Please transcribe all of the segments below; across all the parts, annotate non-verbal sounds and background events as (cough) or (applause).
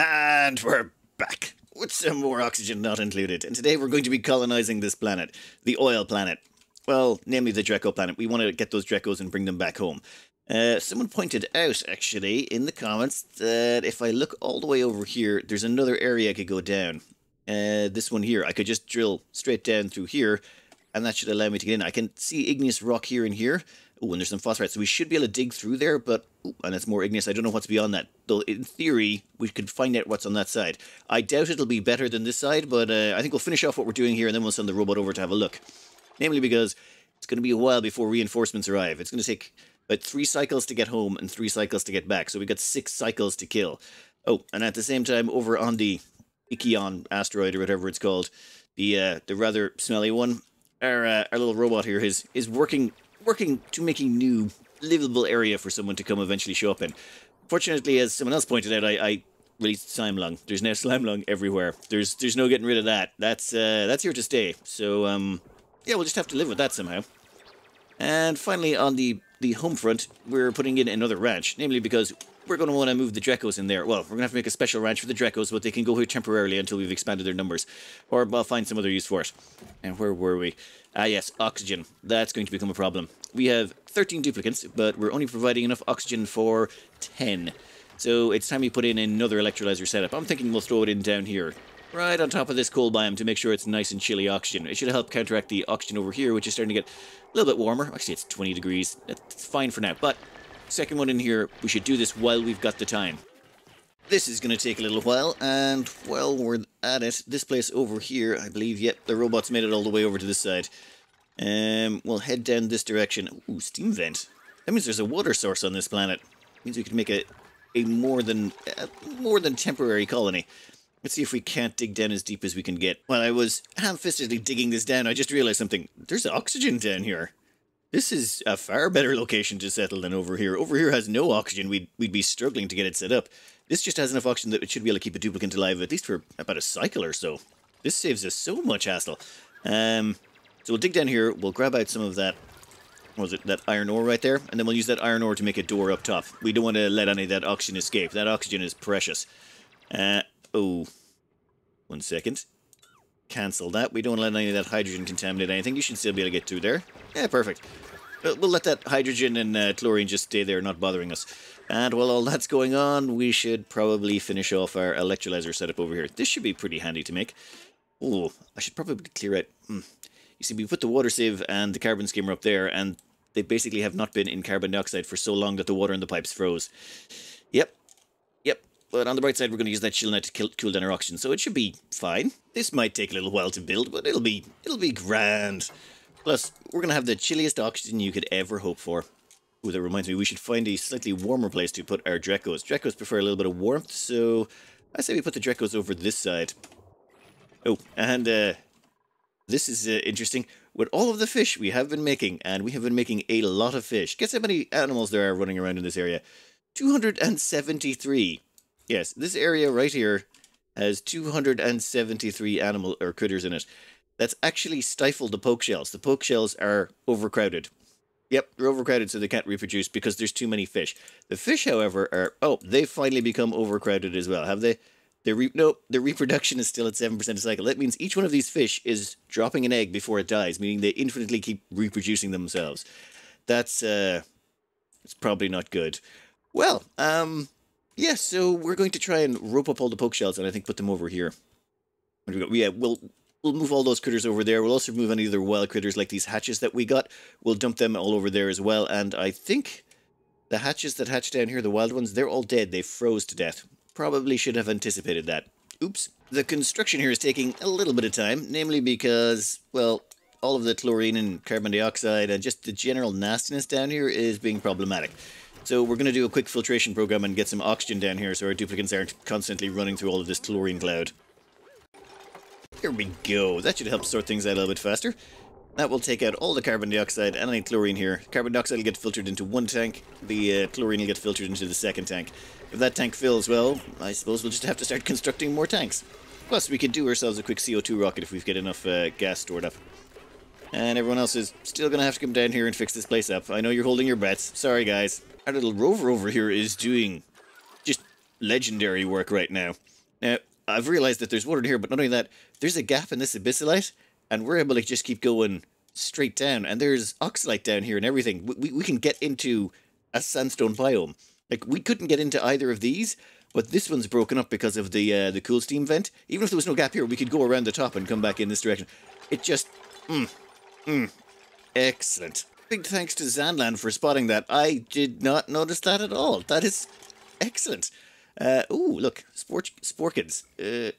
And we're back with some more oxygen not included. And today we're going to be colonizing this planet, the oil planet. Well, namely the Drecko planet. We want to get those Dreckos and bring them back home. Uh, someone pointed out, actually, in the comments, that if I look all the way over here, there's another area I could go down. Uh, this one here. I could just drill straight down through here, and that should allow me to get in. I can see igneous rock here and here. Oh, and there's some phosphorite, so we should be able to dig through there, but... Ooh, and it's more igneous. I don't know what's beyond that. Though, in theory, we could find out what's on that side. I doubt it'll be better than this side, but uh, I think we'll finish off what we're doing here, and then we'll send the robot over to have a look. Namely because it's going to be a while before reinforcements arrive. It's going to take about three cycles to get home and three cycles to get back, so we've got six cycles to kill. Oh, and at the same time, over on the Ikion asteroid or whatever it's called, the uh, the rather smelly one, our uh, our little robot here is is working working to make a new livable area for someone to come eventually show up in. Fortunately, as someone else pointed out, I, I released slime lung. There's now slime lung everywhere. There's there's no getting rid of that. That's uh, that's here to stay. So um, yeah, we'll just have to live with that somehow. And finally, on the the home front, we're putting in another ranch, namely because we're going to want to move the Dreckos in there. Well, we're going to have to make a special ranch for the Dreckos, but they can go here temporarily until we've expanded their numbers. Or I'll find some other use for it. And where were we? Ah, yes, oxygen. That's going to become a problem. We have 13 duplicants, but we're only providing enough oxygen for 10. So it's time we put in another electrolyzer setup. I'm thinking we'll throw it in down here. Right on top of this coal biome to make sure it's nice and chilly oxygen. It should help counteract the oxygen over here, which is starting to get a little bit warmer. Actually, it's 20 degrees. That's fine for now. But second one in here, we should do this while we've got the time. This is going to take a little while, and while we're at it, this place over here, I believe, yep, the robot's made it all the way over to this side. Um, we'll head down this direction. Ooh, steam vent. That means there's a water source on this planet. means we can make a, a more than a more than temporary colony. Let's see if we can't dig down as deep as we can get. While I was ham-fistedly digging this down, I just realized something. There's oxygen down here. This is a far better location to settle than over here. Over here has no oxygen. We'd, we'd be struggling to get it set up. This just has enough oxygen that it should be able to keep a duplicate alive at least for about a cycle or so. This saves us so much hassle. Um, so we'll dig down here. We'll grab out some of that was it, that iron ore right there, and then we'll use that iron ore to make a door up top. We don't want to let any of that oxygen escape. That oxygen is precious. Uh, oh, one second. Cancel that. We don't let any of that hydrogen contaminate anything. You should still be able to get through there. Yeah, perfect. We'll let that hydrogen and uh, chlorine just stay there, not bothering us. And while all that's going on, we should probably finish off our electrolyzer setup over here. This should be pretty handy to make. Oh, I should probably clear out... Hmm. You see, we put the water sieve and the carbon skimmer up there, and they basically have not been in carbon dioxide for so long that the water in the pipes froze. Yep, but on the bright side, we're going to use that chill net to kill, cool down our oxygen, so it should be fine. This might take a little while to build, but it'll be it'll be grand. Plus, we're going to have the chilliest oxygen you could ever hope for. Ooh, that reminds me, we should find a slightly warmer place to put our Dreckos. Dreckos prefer a little bit of warmth, so I say we put the Dreckos over this side. Oh, and uh, this is uh, interesting. With all of the fish we have been making, and we have been making a lot of fish. Guess how many animals there are running around in this area? 273. Yes, this area right here has 273 animal or critters in it. That's actually stifled the poke shells. The poke shells are overcrowded. Yep, they're overcrowded so they can't reproduce because there's too many fish. The fish, however, are... Oh, they've finally become overcrowded as well, have they? Their re no, their reproduction is still at 7% a cycle. That means each one of these fish is dropping an egg before it dies, meaning they infinitely keep reproducing themselves. That's, uh... It's probably not good. Well, um... Yeah, so we're going to try and rope up all the poke shells and I think put them over here. We yeah, we'll we'll move all those critters over there. We'll also move any other wild critters like these hatches that we got. We'll dump them all over there as well. And I think the hatches that hatch down here, the wild ones, they're all dead. They froze to death. Probably should have anticipated that. Oops. The construction here is taking a little bit of time, namely because, well, all of the chlorine and carbon dioxide and just the general nastiness down here is being problematic. So we're going to do a quick filtration program and get some oxygen down here so our duplicants aren't constantly running through all of this chlorine cloud. Here we go. That should help sort things out a little bit faster. That will take out all the carbon dioxide and any chlorine here. Carbon dioxide will get filtered into one tank. The uh, chlorine will get filtered into the second tank. If that tank fills, well, I suppose we'll just have to start constructing more tanks. Plus, we could do ourselves a quick CO2 rocket if we've got enough uh, gas stored up. And everyone else is still going to have to come down here and fix this place up. I know you're holding your breaths. Sorry, guys our little rover over here is doing just legendary work right now. Now, I've realized that there's water here, but not only that, there's a gap in this abyssalite, and we're able to just keep going straight down. And there's oxylite down here and everything. We, we, we can get into a sandstone biome. Like, we couldn't get into either of these, but this one's broken up because of the uh, the cool steam vent. Even if there was no gap here, we could go around the top and come back in this direction. It just, mm, mm, excellent. Big thanks to Zanland for spotting that. I did not notice that at all. That is excellent. Uh, ooh, look, sport, sporechids. Uh,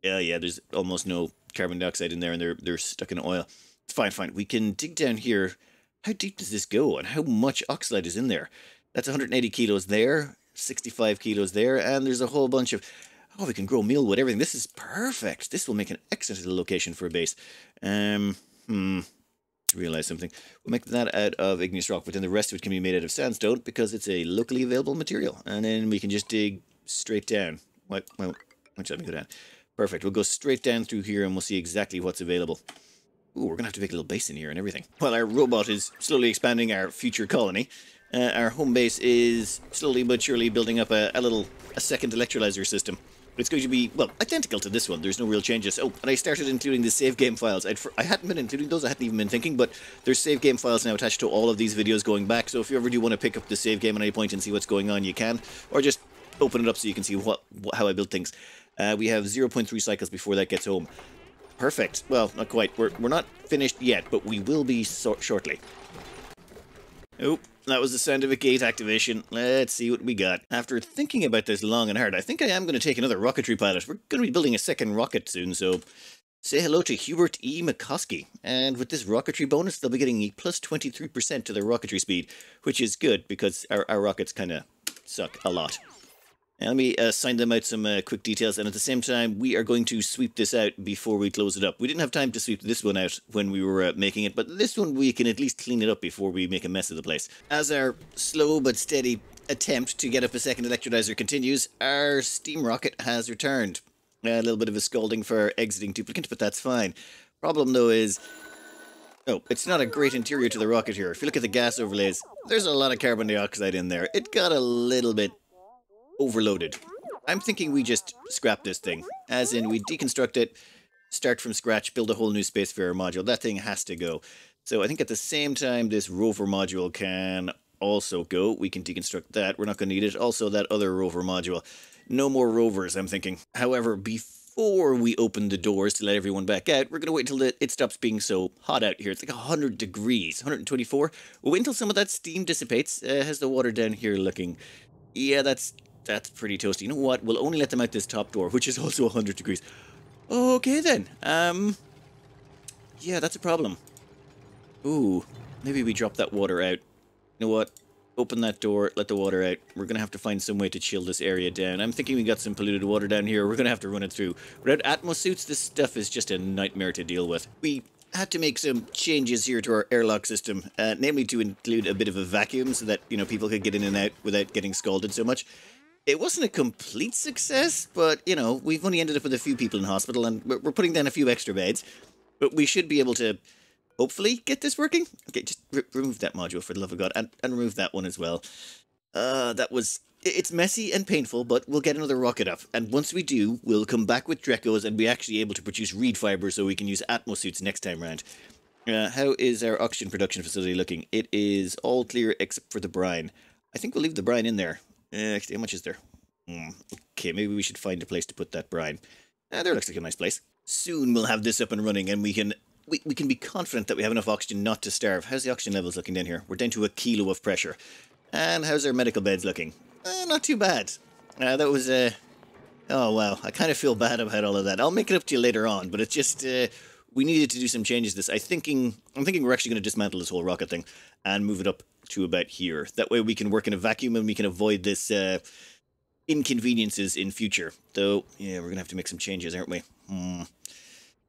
yeah, yeah, there's almost no carbon dioxide in there and they're, they're stuck in oil. Fine, fine. We can dig down here. How deep does this go and how much oxylite is in there? That's 180 kilos there, 65 kilos there, and there's a whole bunch of... Oh, we can grow mealwood, everything. This is perfect. This will make an excellent location for a base. Um, hmm, realize something. We'll make that out of igneous rock, but then the rest of it can be made out of sandstone because it's a locally available material. And then we can just dig straight down. What? Well, which let me go down. Perfect. We'll go straight down through here and we'll see exactly what's available. Ooh, we're going to have to make a little base in here and everything. While our robot is slowly expanding our future colony, uh, our home base is slowly but surely building up a, a little, a second electrolyzer system. It's going to be, well, identical to this one. There's no real changes. Oh, and I started including the save game files. I'd, I hadn't been including those. I hadn't even been thinking, but there's save game files now attached to all of these videos going back. So if you ever do want to pick up the save game at any point and see what's going on, you can. Or just open it up so you can see what, how I build things. Uh, we have 0.3 cycles before that gets home. Perfect. Well, not quite. We're, we're not finished yet, but we will be so shortly. Oh, that was the sound of a gate activation. Let's see what we got. After thinking about this long and hard, I think I am going to take another rocketry pilot. We're going to be building a second rocket soon, so say hello to Hubert E. McCoskey. And with this rocketry bonus, they'll be getting a plus 23% to their rocketry speed, which is good because our, our rockets kind of suck a lot. And let me uh, sign them out some uh, quick details, and at the same time, we are going to sweep this out before we close it up. We didn't have time to sweep this one out when we were uh, making it, but this one we can at least clean it up before we make a mess of the place. As our slow but steady attempt to get up a second electrolyzer continues, our steam rocket has returned. A little bit of a scolding for exiting duplicate, but that's fine. Problem, though, is Oh, it's not a great interior to the rocket here. If you look at the gas overlays, there's a lot of carbon dioxide in there. It got a little bit overloaded. I'm thinking we just scrap this thing. As in, we deconstruct it, start from scratch, build a whole new Spacefarer module. That thing has to go. So I think at the same time, this rover module can also go. We can deconstruct that. We're not going to need it. Also, that other rover module. No more rovers, I'm thinking. However, before we open the doors to let everyone back out, we're going to wait until it stops being so hot out here. It's like 100 degrees, 124. We'll wait until some of that steam dissipates. Uh, how's the water down here looking? Yeah, that's that's pretty toasty. You know what? We'll only let them out this top door, which is also 100 degrees. Okay then. Um. Yeah, that's a problem. Ooh, maybe we drop that water out. You know what? Open that door, let the water out. We're going to have to find some way to chill this area down. I'm thinking we got some polluted water down here. We're going to have to run it through. Without Atmos suits, this stuff is just a nightmare to deal with. We had to make some changes here to our airlock system, uh, namely to include a bit of a vacuum so that, you know, people could get in and out without getting scalded so much. It wasn't a complete success, but, you know, we've only ended up with a few people in hospital and we're, we're putting down a few extra beds. But we should be able to, hopefully, get this working. Okay, just re remove that module for the love of God and, and remove that one as well. Uh, that was... It's messy and painful, but we'll get another rocket up. And once we do, we'll come back with Dreckos and be actually able to produce reed fiber so we can use Atmosuits next time round. Uh, how is our oxygen production facility looking? It is all clear except for the brine. I think we'll leave the brine in there. Uh, how much is there? Mm, okay, maybe we should find a place to put that brine. Uh, there looks like a nice place. Soon we'll have this up and running and we can we, we can be confident that we have enough oxygen not to starve. How's the oxygen levels looking down here? We're down to a kilo of pressure. And how's our medical beds looking? Uh, not too bad. Uh, that was, uh... Oh, wow. I kind of feel bad about all of that. I'll make it up to you later on, but it's just, uh, we needed to do some changes to this. I thinking, I'm thinking we're actually going to dismantle this whole rocket thing and move it up to about here. That way we can work in a vacuum and we can avoid this uh, inconveniences in future. Though, yeah, we're going to have to make some changes, aren't we? Hmm.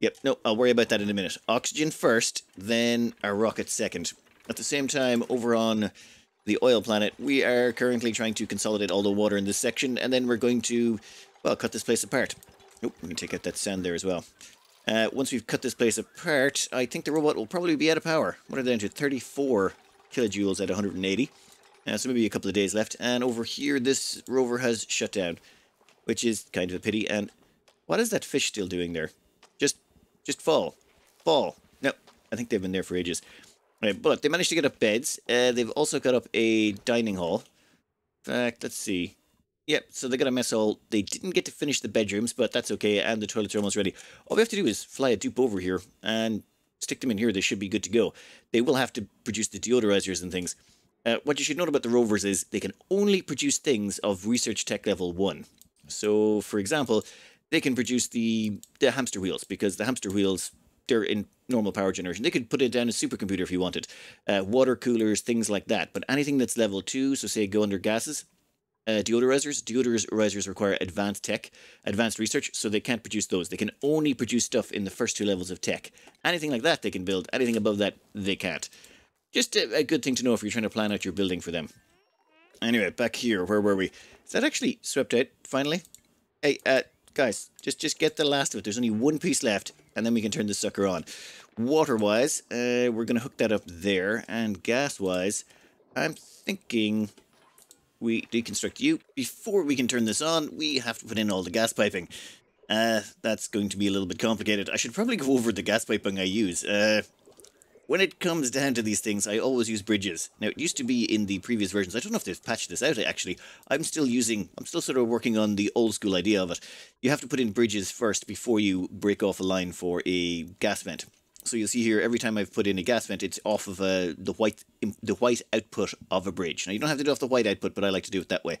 Yep, no, I'll worry about that in a minute. Oxygen first, then our rocket second. At the same time, over on the oil planet, we are currently trying to consolidate all the water in this section, and then we're going to, well, cut this place apart. Oh, we can take out that sand there as well. Uh, once we've cut this place apart, I think the robot will probably be out of power. What are they down to? 34 kilojoules at 180. Uh, so maybe a couple of days left. And over here, this rover has shut down, which is kind of a pity. And what is that fish still doing there? Just, just fall. Fall. No, I think they've been there for ages. Right, but they managed to get up beds. Uh, they've also got up a dining hall. In fact, let's see. Yep, so they got a mess hall. They didn't get to finish the bedrooms, but that's okay, and the toilets are almost ready. All we have to do is fly a dupe over here and stick them in here. They should be good to go. They will have to produce the deodorizers and things. Uh, what you should note about the rovers is they can only produce things of research tech level 1. So, for example, they can produce the, the hamster wheels, because the hamster wheels, they're in normal power generation. They could put it down a supercomputer if you wanted. Uh, water coolers, things like that. But anything that's level 2, so say go under gases, uh, deodorizers. Deodorizers require advanced tech, advanced research, so they can't produce those. They can only produce stuff in the first two levels of tech. Anything like that they can build. Anything above that, they can't. Just a, a good thing to know if you're trying to plan out your building for them. Anyway, back here, where were we? Is that actually swept out, finally? Hey, uh, guys, just, just get the last of it. There's only one piece left, and then we can turn this sucker on. Water-wise, uh, we're going to hook that up there, and gas-wise, I'm thinking we deconstruct you. Before we can turn this on, we have to put in all the gas piping. Uh, that's going to be a little bit complicated. I should probably go (laughs) over the gas piping I use. Uh, when it comes down to these things, I always use bridges. Now, it used to be in the previous versions. I don't know if they've patched this out, actually. I'm still using, I'm still sort of working on the old school idea of it. You have to put in bridges first before you break off a line for a gas vent. So you'll see here, every time I've put in a gas vent, it's off of a, the white the white output of a bridge. Now, you don't have to do it off the white output, but I like to do it that way.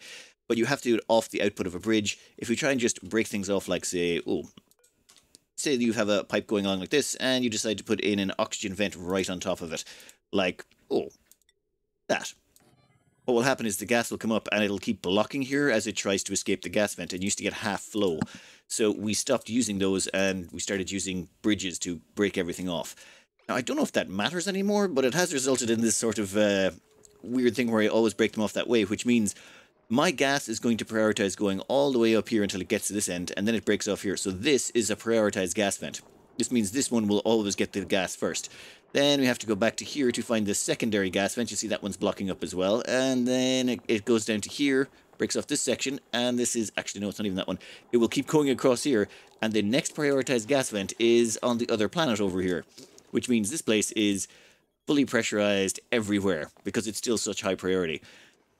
But you have to do it off the output of a bridge. If we try and just break things off, like, say, oh, say you have a pipe going along like this, and you decide to put in an oxygen vent right on top of it. Like, oh, that. What will happen is the gas will come up and it'll keep blocking here as it tries to escape the gas vent. and used to get half flow. So we stopped using those and we started using bridges to break everything off. Now, I don't know if that matters anymore, but it has resulted in this sort of uh, weird thing where I always break them off that way, which means my gas is going to prioritize going all the way up here until it gets to this end, and then it breaks off here. So this is a prioritized gas vent. This means this one will always get the gas first. Then we have to go back to here to find the secondary gas vent. You see that one's blocking up as well. And then it, it goes down to here, breaks off this section, and this is, actually, no, it's not even that one. It will keep going across here, and the next prioritized gas vent is on the other planet over here, which means this place is fully pressurized everywhere, because it's still such high priority.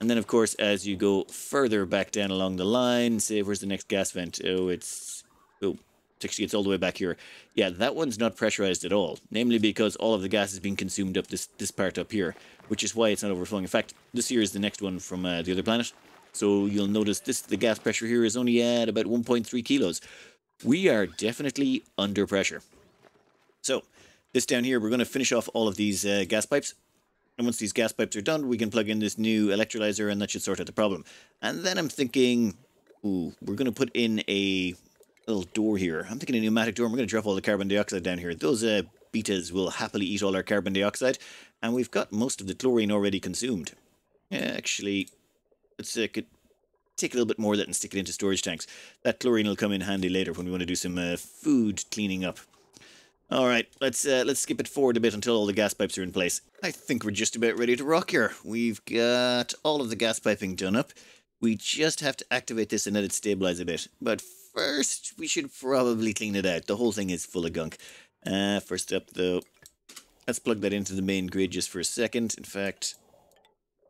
And then, of course, as you go further back down along the line, say, where's the next gas vent? Oh, it's... Oh, actually, it's all the way back here. Yeah, that one's not pressurized at all, namely because all of the gas is being consumed up this, this part up here, which is why it's not overflowing. In fact, this here is the next one from uh, the other planet. So you'll notice this the gas pressure here is only at about 1.3 kilos. We are definitely under pressure. So this down here, we're going to finish off all of these uh, gas pipes. And once these gas pipes are done, we can plug in this new electrolyzer and that should sort out the problem. And then I'm thinking, ooh, we're going to put in a little door here. I'm thinking a pneumatic door. We're going to drop all the carbon dioxide down here. Those uh, betas will happily eat all our carbon dioxide. And we've got most of the chlorine already consumed. Actually, let's uh, take a little bit more of that and stick it into storage tanks. That chlorine will come in handy later when we want to do some uh, food cleaning up. All right, let's uh, let's skip it forward a bit until all the gas pipes are in place. I think we're just about ready to rock here. We've got all of the gas piping done up. We just have to activate this and let it stabilize a bit. But first, we should probably clean it out. The whole thing is full of gunk. Uh, first up, though, let's plug that into the main grid just for a second. In fact,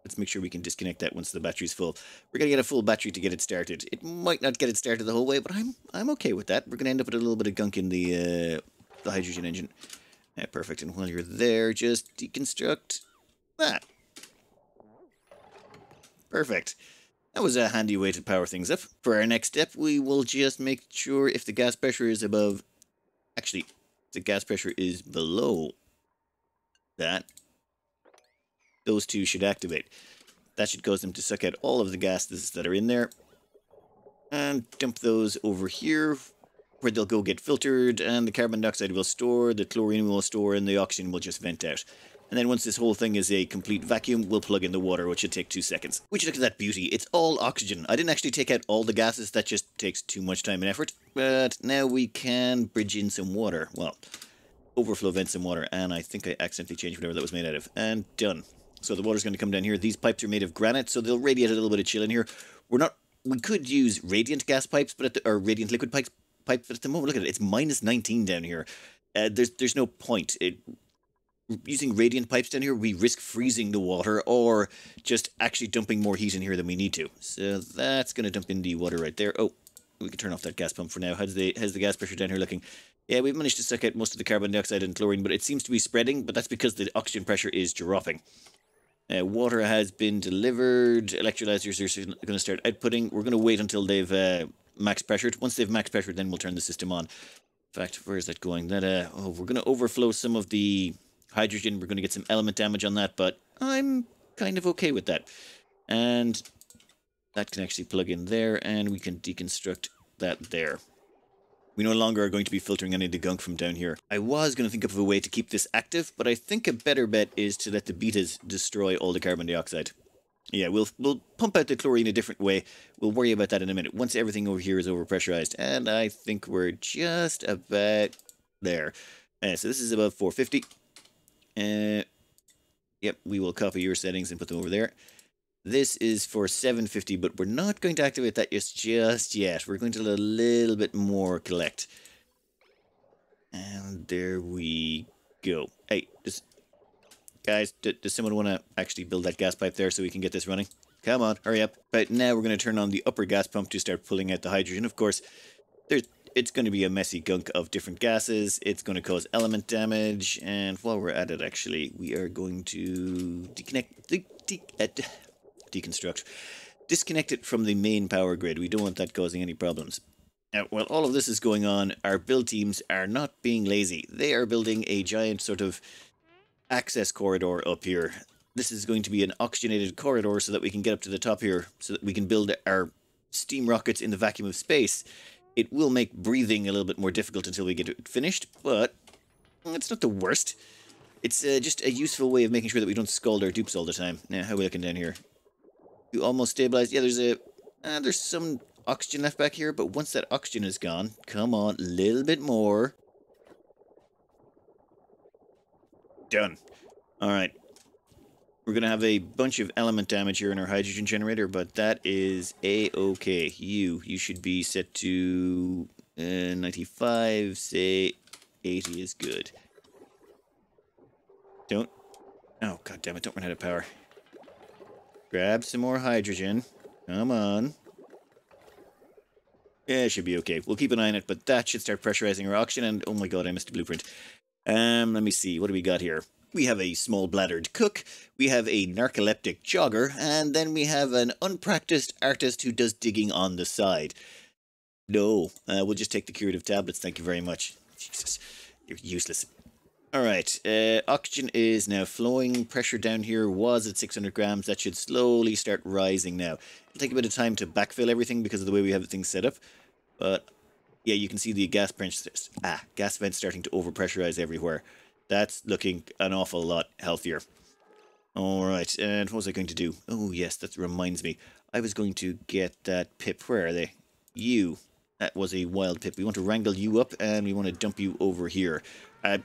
Let's make sure we can disconnect that once the battery's full. We're going to get a full battery to get it started. It might not get it started the whole way, but I'm I'm okay with that. We're going to end up with a little bit of gunk in the, uh, the hydrogen engine. Yeah, perfect. And while you're there, just deconstruct that. Perfect. That was a handy way to power things up. For our next step, we will just make sure if the gas pressure is above... Actually, the gas pressure is below that, those two should activate. That should cause them to suck out all of the gases that are in there. And dump those over here, where they'll go get filtered, and the carbon dioxide will store, the chlorine will store, and the oxygen will just vent out. And then once this whole thing is a complete vacuum, we'll plug in the water, which should take two seconds. Would you look at that beauty? It's all oxygen. I didn't actually take out all the gases, that just takes too much time and effort. But now we can bridge in some water. Well, overflow vent some water, and I think I accidentally changed whatever that was made out of. And done. So the water's going to come down here. These pipes are made of granite, so they'll radiate a little bit of chill in here. We're not. We could use radiant gas pipes, but at the, or radiant liquid pipes, pipe. But at the moment, look at it. It's minus 19 down here. Uh, there's there's no point. It, using radiant pipes down here, we risk freezing the water or just actually dumping more heat in here than we need to. So that's going to dump in the water right there. Oh, we can turn off that gas pump for now. How's the, how's the gas pressure down here looking? Yeah, we've managed to suck out most of the carbon dioxide and chlorine, but it seems to be spreading, but that's because the oxygen pressure is dropping. Uh, water has been delivered. Electrolyzers are going to start outputting. We're going to wait until they've uh, max pressured. Once they've max pressured, then we'll turn the system on. In fact, where is that going? That uh, oh, we're going to overflow some of the hydrogen. We're going to get some element damage on that, but I'm kind of okay with that. And that can actually plug in there, and we can deconstruct that there. We no longer are going to be filtering any of the gunk from down here. I was going to think of a way to keep this active, but I think a better bet is to let the betas destroy all the carbon dioxide. Yeah, we'll we'll pump out the chlorine a different way. We'll worry about that in a minute. Once everything over here is overpressurized, and I think we're just about there. Uh, so this is above 450. Uh, yep, we will copy your settings and put them over there. This is for 750, but we're not going to activate that just, just yet. We're going to let a little bit more collect. And there we go. Hey, just, guys, does someone want to actually build that gas pipe there so we can get this running? Come on, hurry up. But now we're going to turn on the upper gas pump to start pulling out the hydrogen. Of course, there's it's going to be a messy gunk of different gases. It's going to cause element damage. And while we're at it, actually, we are going to deconnect, de de deconstruct, disconnect it from the main power grid. We don't want that causing any problems. Now, while all of this is going on, our build teams are not being lazy. They are building a giant sort of access corridor up here. This is going to be an oxygenated corridor so that we can get up to the top here, so that we can build our steam rockets in the vacuum of space it will make breathing a little bit more difficult until we get it finished, but it's not the worst. It's uh, just a useful way of making sure that we don't scald our dupes all the time. Now, how are we looking down here? You almost stabilized. Yeah, there's a uh, there's some oxygen left back here, but once that oxygen is gone, come on, a little bit more. Done. All right. We're going to have a bunch of element damage here in our hydrogen generator, but that is a-okay. You, you should be set to uh, 95, say 80 is good. Don't, oh god damn it, don't run out of power. Grab some more hydrogen. Come on. Yeah, it should be okay. We'll keep an eye on it, but that should start pressurizing our oxygen, and oh my god, I missed a blueprint. Um, let me see, what do we got here? we have a small bladdered cook, we have a narcoleptic jogger, and then we have an unpracticed artist who does digging on the side. No, uh, we'll just take the curative tablets, thank you very much. Jesus, you're useless. Alright, uh, oxygen is now flowing. Pressure down here was at 600 grams. That should slowly start rising now. It'll take a bit of time to backfill everything because of the way we have things set up. But, yeah, you can see the gas vents, ah, gas vents starting to overpressurize everywhere. That's looking an awful lot healthier. All right, and what was I going to do? Oh, yes, that reminds me. I was going to get that pip. Where are they? You. That was a wild pip. We want to wrangle you up, and we want to dump you over here. Uh,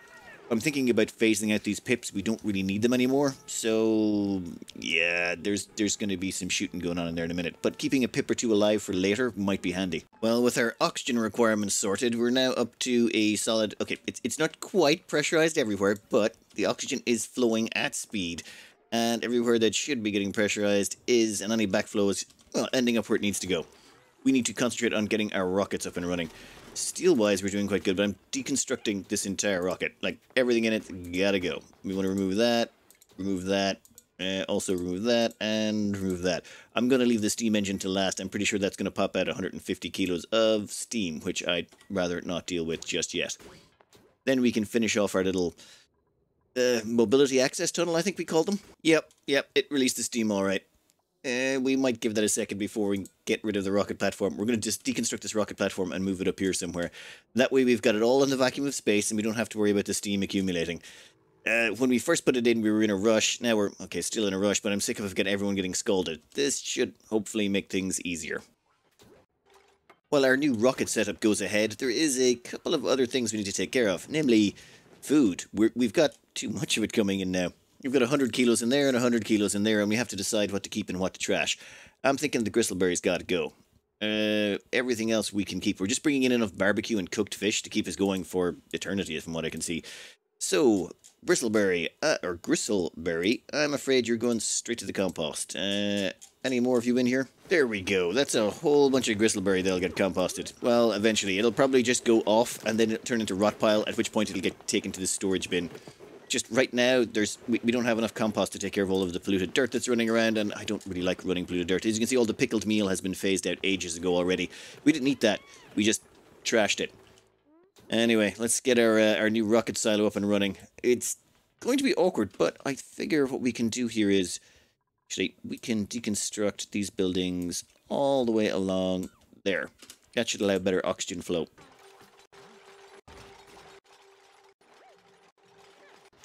I'm thinking about phasing out these pips. We don't really need them anymore. So, yeah, there's there's going to be some shooting going on in there in a minute. But keeping a pip or two alive for later might be handy. Well, with our oxygen requirements sorted, we're now up to a solid... Okay, it's, it's not quite pressurized everywhere, but the oxygen is flowing at speed. And everywhere that should be getting pressurized is, and any backflow is, well, ending up where it needs to go. We need to concentrate on getting our rockets up and running. Steel-wise, we're doing quite good, but I'm deconstructing this entire rocket. Like, everything in it gotta go. We want to remove that, remove that, uh, also remove that, and remove that. I'm going to leave the steam engine to last. I'm pretty sure that's going to pop out 150 kilos of steam, which I'd rather not deal with just yet. Then we can finish off our little uh, mobility access tunnel, I think we called them. Yep, yep, it released the steam all right. Uh, we might give that a second before we get rid of the rocket platform. We're going to just deconstruct this rocket platform and move it up here somewhere. That way we've got it all in the vacuum of space and we don't have to worry about the steam accumulating. Uh, when we first put it in, we were in a rush. Now we're, okay, still in a rush, but I'm sick of getting everyone getting scolded. This should hopefully make things easier. While our new rocket setup goes ahead, there is a couple of other things we need to take care of, namely food. We're, we've got too much of it coming in now. You've got 100 kilos in there and 100 kilos in there, and we have to decide what to keep and what to trash. I'm thinking the gristleberries got to go. Uh, everything else we can keep. We're just bringing in enough barbecue and cooked fish to keep us going for eternity, from what I can see. So, bristleberry, uh, or gristleberry, I'm afraid you're going straight to the compost. Uh, any more of you in here? There we go. That's a whole bunch of gristleberry that'll get composted. Well, eventually. It'll probably just go off and then turn into rot pile, at which point it'll get taken to the storage bin. Just right now, there's we, we don't have enough compost to take care of all of the polluted dirt that's running around, and I don't really like running polluted dirt. As you can see, all the pickled meal has been phased out ages ago already. We didn't eat that. We just trashed it. Anyway, let's get our uh, our new rocket silo up and running. It's going to be awkward, but I figure what we can do here is actually we can deconstruct these buildings all the way along there. That should allow better oxygen flow.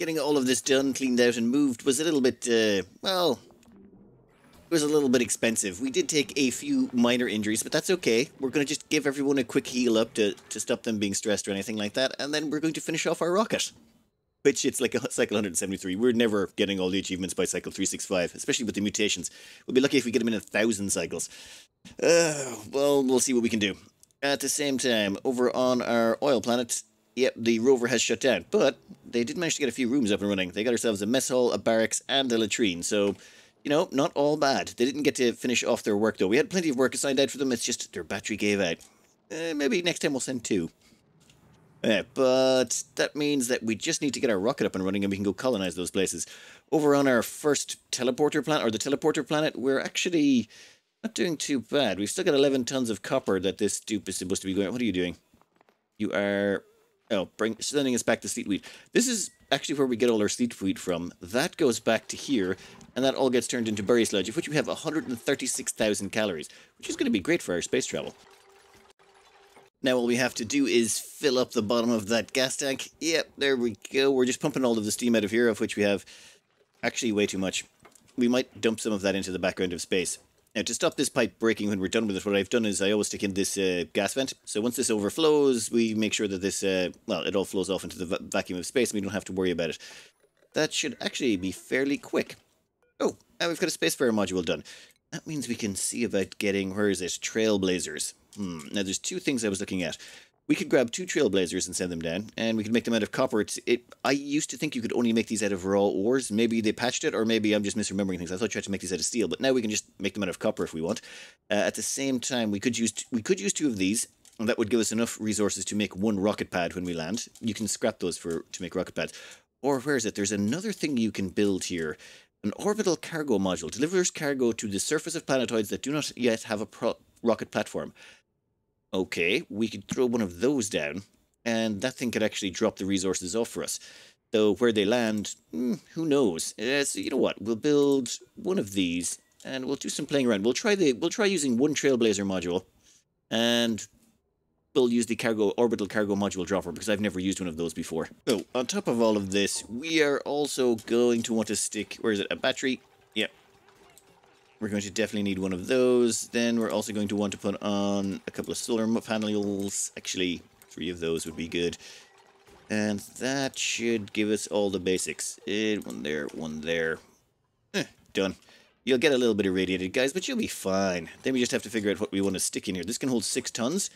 Getting all of this done, cleaned out, and moved was a little bit, uh, well, it was a little bit expensive. We did take a few minor injuries, but that's okay. We're going to just give everyone a quick heal up to, to stop them being stressed or anything like that, and then we're going to finish off our rocket. Which it's like a cycle 173. We're never getting all the achievements by cycle 365, especially with the mutations. We'll be lucky if we get them in a thousand cycles. Uh, well, we'll see what we can do. At the same time, over on our oil planet, yep, the rover has shut down, but they did manage to get a few rooms up and running. They got ourselves a mess hall, a barracks, and a latrine, so you know, not all bad. They didn't get to finish off their work, though. We had plenty of work assigned out for them. It's just their battery gave out. Uh, maybe next time we'll send two. Yeah, but that means that we just need to get our rocket up and running and we can go colonize those places. Over on our first teleporter planet, or the teleporter planet, we're actually not doing too bad. We've still got 11 tons of copper that this dupe is supposed to be going... What are you doing? You are... Oh, bring sending us back to Sleet Wheat. This is actually where we get all our Sleet Wheat from. That goes back to here, and that all gets turned into berry sludge, of which we have 136,000 calories, which is going to be great for our space travel. Now all we have to do is fill up the bottom of that gas tank. Yep, there we go. We're just pumping all of the steam out of here, of which we have actually way too much. We might dump some of that into the background of space. Now, to stop this pipe breaking when we're done with it, what I've done is I always stick in this uh, gas vent. So once this overflows, we make sure that this, uh, well, it all flows off into the vacuum of space and we don't have to worry about it. That should actually be fairly quick. Oh, we've got a Spacefarer module done. That means we can see about getting, where is it, Trailblazers. Hmm, now there's two things I was looking at. We could grab two Trailblazers and send them down, and we could make them out of copper. It's, it, I used to think you could only make these out of raw ores. Maybe they patched it, or maybe I'm just misremembering things. I thought you had to make these out of steel, but now we can just make them out of copper if we want. Uh, at the same time, we could use we could use two of these, and that would give us enough resources to make one rocket pad when we land. You can scrap those for to make rocket pads. Or where is it? There's another thing you can build here. An orbital cargo module delivers cargo to the surface of planetoids that do not yet have a rocket platform. Okay, we could throw one of those down, and that thing could actually drop the resources off for us. Though where they land, hmm, who knows? Uh, so you know what? We'll build one of these, and we'll do some playing around. We'll try the we'll try using one Trailblazer module, and we'll use the cargo orbital cargo module dropper because I've never used one of those before. So, on top of all of this, we are also going to want to stick, where is it, a battery? We're going to definitely need one of those. Then we're also going to want to put on a couple of solar panels. Actually, three of those would be good. And that should give us all the basics. Eh, one there, one there. Eh, done. You'll get a little bit irradiated, guys, but you'll be fine. Then we just have to figure out what we want to stick in here. This can hold six tons.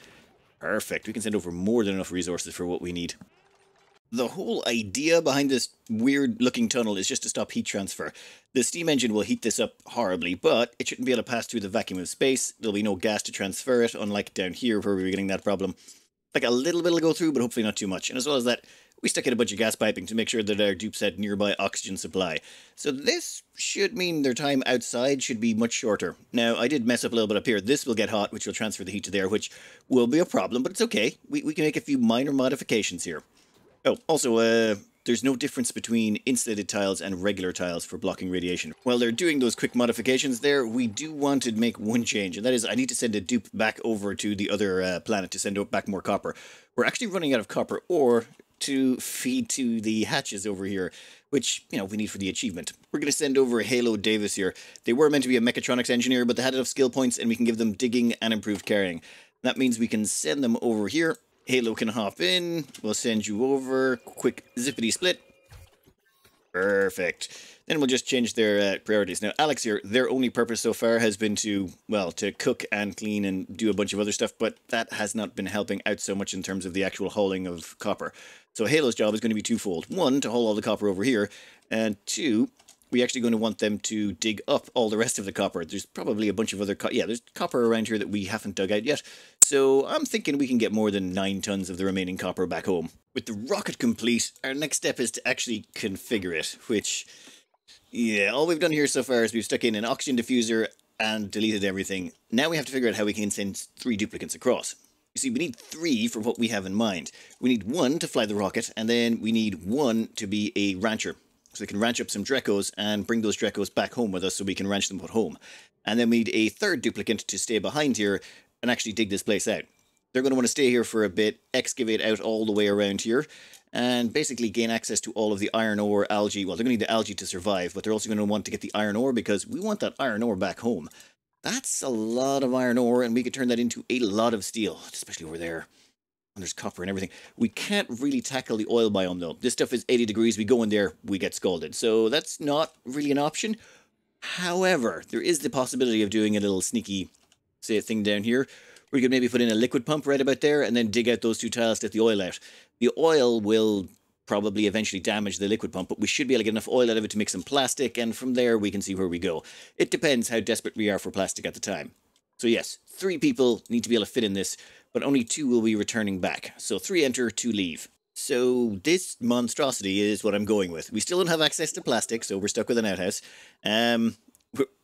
Perfect. We can send over more than enough resources for what we need. The whole idea behind this weird looking tunnel is just to stop heat transfer. The steam engine will heat this up horribly, but it shouldn't be able to pass through the vacuum of space. There'll be no gas to transfer it, unlike down here where we are getting that problem. Like a little bit will go through, but hopefully not too much. And as well as that, we stuck in a bunch of gas piping to make sure that our dupes had nearby oxygen supply. So this should mean their time outside should be much shorter. Now, I did mess up a little bit up here. This will get hot, which will transfer the heat to there, which will be a problem, but it's okay. We, we can make a few minor modifications here. Oh, also, uh, there's no difference between insulated tiles and regular tiles for blocking radiation. While they're doing those quick modifications there, we do want to make one change, and that is I need to send a dupe back over to the other uh, planet to send back more copper. We're actually running out of copper ore to feed to the hatches over here, which, you know, we need for the achievement. We're going to send over Halo Davis here. They were meant to be a mechatronics engineer, but they had enough skill points, and we can give them digging and improved carrying. That means we can send them over here Halo can hop in. We'll send you over. Quick zippity split. Perfect. Then we'll just change their uh, priorities. Now, Alex here, their only purpose so far has been to, well, to cook and clean and do a bunch of other stuff, but that has not been helping out so much in terms of the actual hauling of copper. So Halo's job is going to be twofold. One, to haul all the copper over here, and two, we're actually going to want them to dig up all the rest of the copper. There's probably a bunch of other, yeah, there's copper around here that we haven't dug out yet. So I'm thinking we can get more than 9 tons of the remaining copper back home. With the rocket complete, our next step is to actually configure it, which, yeah, all we've done here so far is we've stuck in an oxygen diffuser and deleted everything. Now we have to figure out how we can send three duplicates across. You see, we need three for what we have in mind. We need one to fly the rocket, and then we need one to be a rancher. So we can ranch up some Dreckos and bring those Dreckos back home with us so we can ranch them at home. And then we need a third duplicate to stay behind here and actually dig this place out. They're going to want to stay here for a bit, excavate out all the way around here, and basically gain access to all of the iron ore, algae. Well, they're going to need the algae to survive, but they're also going to want to get the iron ore because we want that iron ore back home. That's a lot of iron ore, and we could turn that into a lot of steel, especially over there. There's copper and everything. We can't really tackle the oil biome though. This stuff is 80 degrees. We go in there, we get scalded. So that's not really an option. However, there is the possibility of doing a little sneaky, say, thing down here. We could maybe put in a liquid pump right about there and then dig out those two tiles to get the oil out. The oil will probably eventually damage the liquid pump, but we should be able to get enough oil out of it to make some plastic, and from there we can see where we go. It depends how desperate we are for plastic at the time. So yes, three people need to be able to fit in this, but only two will be returning back. So three enter, two leave. So this monstrosity is what I'm going with. We still don't have access to plastic, so we're stuck with an outhouse. Um,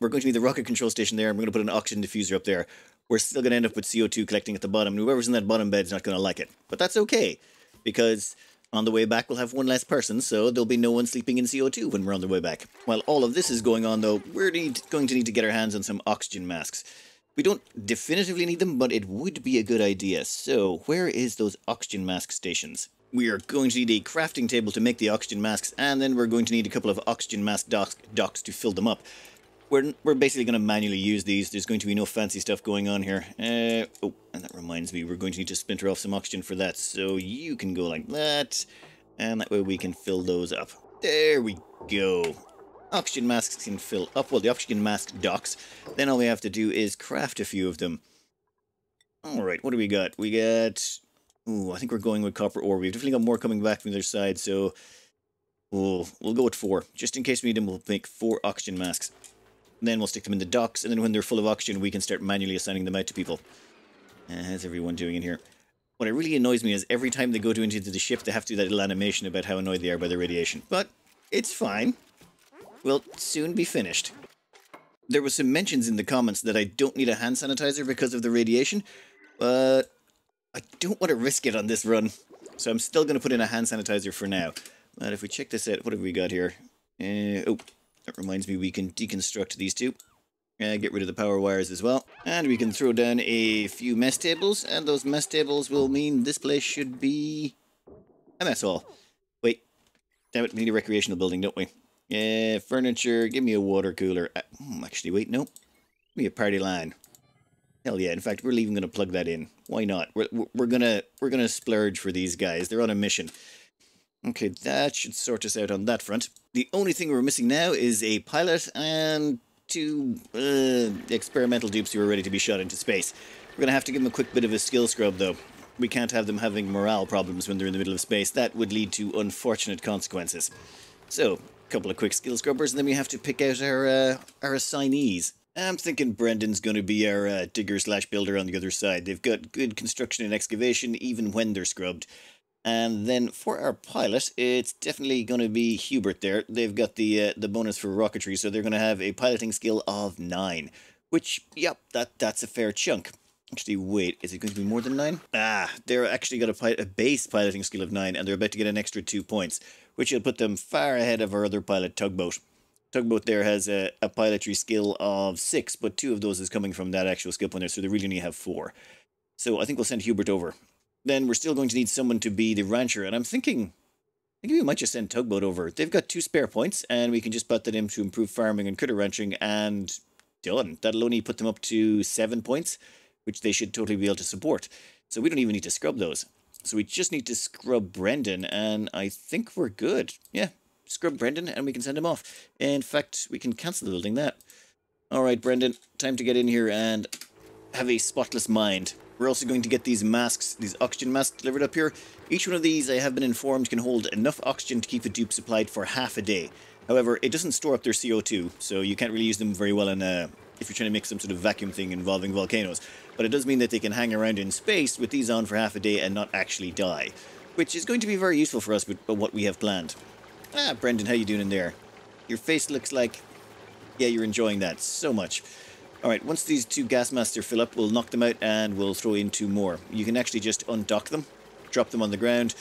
we're going to need the rocket control station there, and we're going to put an oxygen diffuser up there. We're still going to end up with CO2 collecting at the bottom, and whoever's in that bottom bed is not going to like it. But that's okay, because on the way back we'll have one less person, so there'll be no one sleeping in CO2 when we're on the way back. While all of this is going on, though, we're need, going to need to get our hands on some oxygen masks. We don't definitively need them, but it would be a good idea. So, where is those oxygen mask stations? We are going to need a crafting table to make the oxygen masks, and then we're going to need a couple of oxygen mask docks, docks to fill them up. We're, we're basically going to manually use these. There's going to be no fancy stuff going on here. Uh, oh, and that reminds me, we're going to need to splinter off some oxygen for that. So you can go like that, and that way we can fill those up. There we go oxygen masks can fill up. Well, the oxygen mask docks. Then all we have to do is craft a few of them. Alright, what do we got? We got... Ooh, I think we're going with copper ore. We've definitely got more coming back from the other side, so... We'll, we'll go with four. Just in case we need them, we'll make four oxygen masks. then we'll stick them in the docks, and then when they're full of oxygen, we can start manually assigning them out to people. Uh, how's everyone doing in here? What really annoys me is every time they go to into the ship, they have to do that little animation about how annoyed they are by the radiation. But it's fine will soon be finished. There was some mentions in the comments that I don't need a hand sanitizer because of the radiation, but I don't want to risk it on this run. So I'm still going to put in a hand sanitizer for now. But if we check this out, what have we got here? Uh, oh, that reminds me we can deconstruct these two. Uh, get rid of the power wires as well. And we can throw down a few mess tables, and those mess tables will mean this place should be... And that's all. Wait. Damn it, we need a recreational building, don't we? Yeah, furniture. Give me a water cooler. Uh, hmm, actually, wait, no. Give me a party line. Hell yeah! In fact, we're even going to plug that in. Why not? We're we're gonna we're gonna splurge for these guys. They're on a mission. Okay, that should sort us out on that front. The only thing we're missing now is a pilot and two uh, experimental dupes who are ready to be shot into space. We're gonna have to give them a quick bit of a skill scrub, though. We can't have them having morale problems when they're in the middle of space. That would lead to unfortunate consequences. So, couple of quick skill scrubbers, and then we have to pick out our uh, our assignees. I'm thinking Brendan's going to be our uh, digger slash builder on the other side. They've got good construction and excavation, even when they're scrubbed. And then for our pilot, it's definitely going to be Hubert there. They've got the uh, the bonus for rocketry, so they're going to have a piloting skill of 9. Which, yep, that that's a fair chunk. Actually, wait, is it going to be more than 9? Ah, they're actually got a, a base piloting skill of 9, and they're about to get an extra 2 points which will put them far ahead of our other pilot, Tugboat. Tugboat there has a, a pilotry skill of six, but two of those is coming from that actual skill point there, so they really only have four. So I think we'll send Hubert over. Then we're still going to need someone to be the rancher, and I'm thinking, I think we might just send Tugboat over. They've got two spare points, and we can just put that in to improve farming and critter ranching, and done. That'll only put them up to seven points, which they should totally be able to support. So we don't even need to scrub those. So we just need to scrub Brendan, and I think we're good. Yeah, scrub Brendan and we can send him off. In fact, we can cancel the building that. All right, Brendan, time to get in here and have a spotless mind. We're also going to get these masks, these oxygen masks delivered up here. Each one of these, I have been informed, can hold enough oxygen to keep a dupe supplied for half a day. However, it doesn't store up their CO2, so you can't really use them very well in a, if you're trying to make some sort of vacuum thing involving volcanoes. But it does mean that they can hang around in space with these on for half a day and not actually die. Which is going to be very useful for us with what we have planned. Ah, Brendan, how you doing in there? Your face looks like... Yeah, you're enjoying that so much. Alright, once these two gas masks fill up, we'll knock them out and we'll throw in two more. You can actually just undock them, drop them on the ground.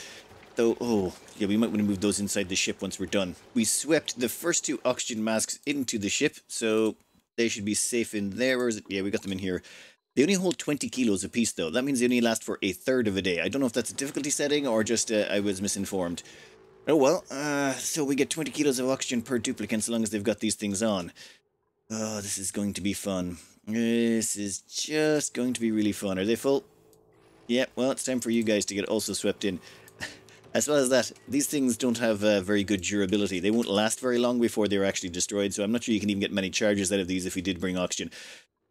Though, oh, yeah, we might want to move those inside the ship once we're done. We swept the first two oxygen masks into the ship, so they should be safe in there. Where is it? Yeah, we got them in here. They only hold 20 kilos apiece, though. That means they only last for a third of a day. I don't know if that's a difficulty setting or just uh, I was misinformed. Oh well, uh, so we get 20 kilos of oxygen per duplicant so long as they've got these things on. Oh, this is going to be fun. This is just going to be really fun. Are they full? Yeah, well, it's time for you guys to get also swept in. (laughs) as well as that, these things don't have uh, very good durability. They won't last very long before they're actually destroyed, so I'm not sure you can even get many charges out of these if we did bring oxygen.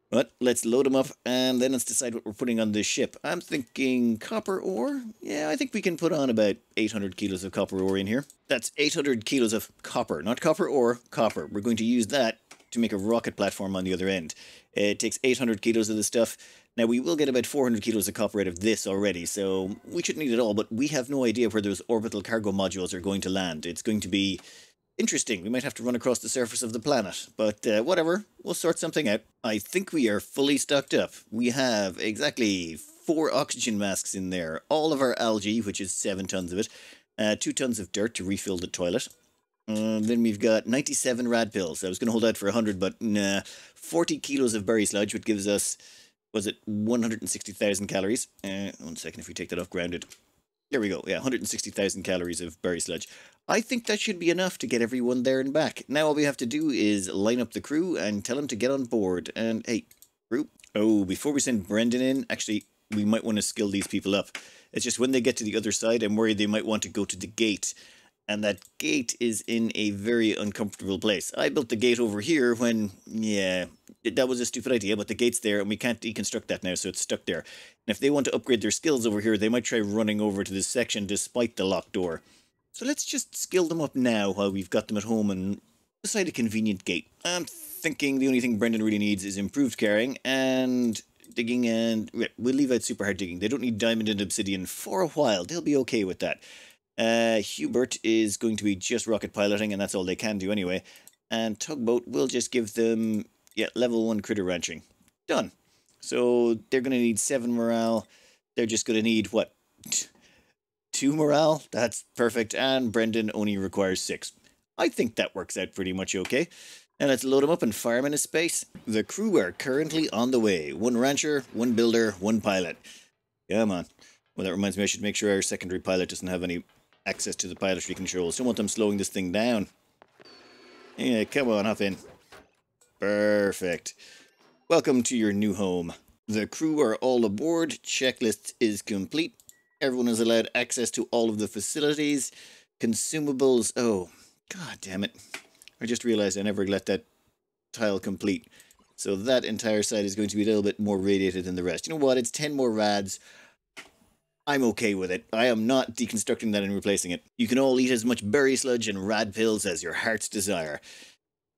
But let's load them up, and then let's decide what we're putting on this ship. I'm thinking copper ore? Yeah, I think we can put on about 800 kilos of copper ore in here. That's 800 kilos of copper, not copper ore, copper. We're going to use that to make a rocket platform on the other end. It takes 800 kilos of the stuff. Now, we will get about 400 kilos of copper out of this already, so we shouldn't need it all, but we have no idea where those orbital cargo modules are going to land. It's going to be interesting. We might have to run across the surface of the planet, but uh, whatever, we'll sort something out. I think we are fully stocked up. We have exactly four oxygen masks in there, all of our algae, which is seven tons of it, uh, two tons of dirt to refill the toilet, then we've got 97 rad pills. I was going to hold out for 100, but nah. 40 kilos of berry sludge, which gives us, was it 160,000 calories? Uh, one second, if we take that off grounded. There we go. Yeah, 160,000 calories of berry sludge. I think that should be enough to get everyone there and back. Now all we have to do is line up the crew and tell them to get on board. And hey, crew. Oh, before we send Brendan in, actually, we might want to skill these people up. It's just when they get to the other side, I'm worried they might want to go to the gate and that gate is in a very uncomfortable place. I built the gate over here when, yeah, that was a stupid idea, but the gate's there and we can't deconstruct that now, so it's stuck there. And if they want to upgrade their skills over here, they might try running over to this section despite the locked door. So let's just skill them up now while we've got them at home and beside a convenient gate. I'm thinking the only thing Brendan really needs is improved carrying and digging and... We'll leave out super hard digging. They don't need diamond and obsidian for a while. They'll be okay with that. Uh, Hubert is going to be just rocket piloting, and that's all they can do anyway. And Tugboat will just give them, yeah, level 1 critter ranching. Done. So they're going to need 7 morale. They're just going to need, what, 2 morale? That's perfect. And Brendan only requires 6. I think that works out pretty much okay. And let's load them up and fire them into space. The crew are currently on the way. One rancher, one builder, one pilot. Come on. Well, that reminds me, I should make sure our secondary pilot doesn't have any access to the pilotry controls. Don't want them slowing this thing down. Yeah, come on, hop in. Perfect. Welcome to your new home. The crew are all aboard. Checklist is complete. Everyone is allowed access to all of the facilities. Consumables. Oh, god damn it. I just realized I never let that tile complete. So that entire side is going to be a little bit more radiated than the rest. You know what? It's 10 more rads. I'm okay with it. I am not deconstructing that and replacing it. You can all eat as much berry sludge and rad pills as your heart's desire.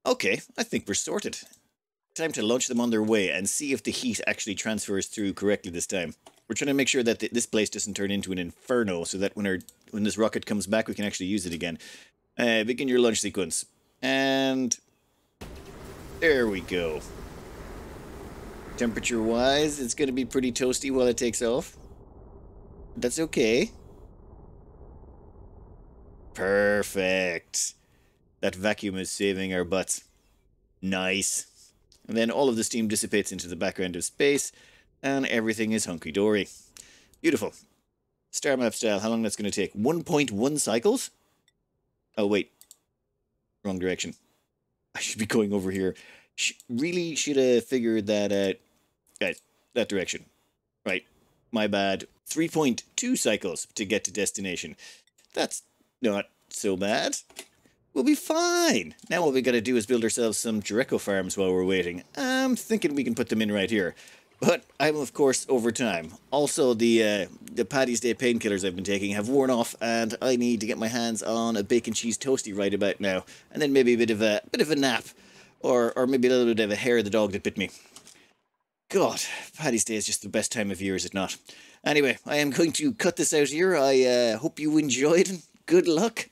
Okay, I think we're sorted. Time to launch them on their way and see if the heat actually transfers through correctly this time. We're trying to make sure that th this place doesn't turn into an inferno so that when our when this rocket comes back we can actually use it again. Uh, begin your launch sequence. And... There we go. Temperature-wise, it's going to be pretty toasty while it takes off. That's okay. Perfect. That vacuum is saving our butts. Nice. And then all of the steam dissipates into the background of space, and everything is hunky-dory. Beautiful. Star map style, how long that's going to take? 1.1 cycles? Oh, wait. Wrong direction. I should be going over here. Sh really should have figured that out. Guys, that direction. Right. My bad. 3.2 cycles to get to destination. That's not so bad. we'll be fine. Now all we gotta do is build ourselves some Drecko farms while we're waiting. I'm thinking we can put them in right here. But I'm of course over time. Also, the uh, the Paddy's Day painkillers I've been taking have worn off, and I need to get my hands on a bacon cheese toasty right about now, and then maybe a bit of a bit of a nap, or or maybe a little bit of a hair of the dog that bit me. God, Paddy's Day is just the best time of year, is it not? Anyway, I am going to cut this out here. I uh, hope you enjoyed. Good luck.